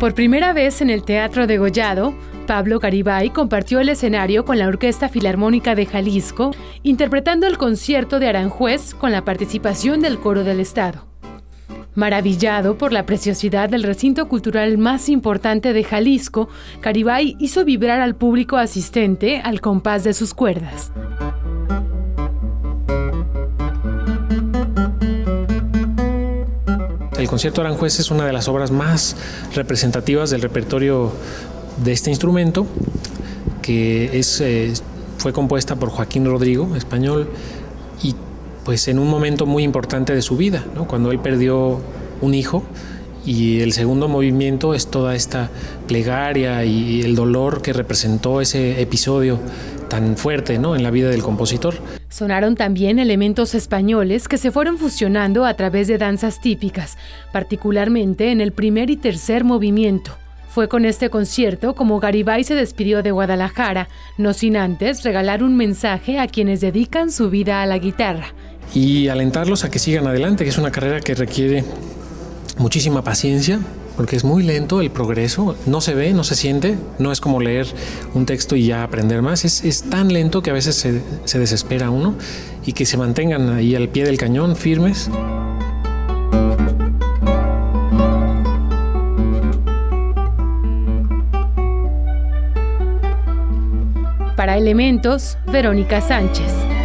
Por primera vez en el Teatro de Gollado, Pablo Garibay compartió el escenario con la Orquesta Filarmónica de Jalisco, interpretando el concierto de Aranjuez con la participación del Coro del Estado. Maravillado por la preciosidad del recinto cultural más importante de Jalisco, Garibay hizo vibrar al público asistente al compás de sus cuerdas. El concierto Aranjuez es una de las obras más representativas del repertorio de este instrumento, que es, eh, fue compuesta por Joaquín Rodrigo, español, y pues en un momento muy importante de su vida, cuando él perdió un hijo y el segundo movimiento es toda esta plegaria y el dolor que representó ese episodio tan fuerte ¿no? en la vida del compositor. Sonaron también elementos españoles que se fueron fusionando a través de danzas típicas, particularmente en el primer y tercer movimiento. Fue con este concierto como Garibay se despidió de Guadalajara, no sin antes regalar un mensaje a quienes dedican su vida a la guitarra. Y alentarlos a que sigan adelante, que es una carrera que requiere muchísima paciencia, porque es muy lento el progreso, no se ve, no se siente, no es como leer un texto y ya aprender más, es, tan lento que a veces se, se desespera uno y que se mantengan ahí al pie del cañón firmes. Para Elementos, Verónica Sánchez.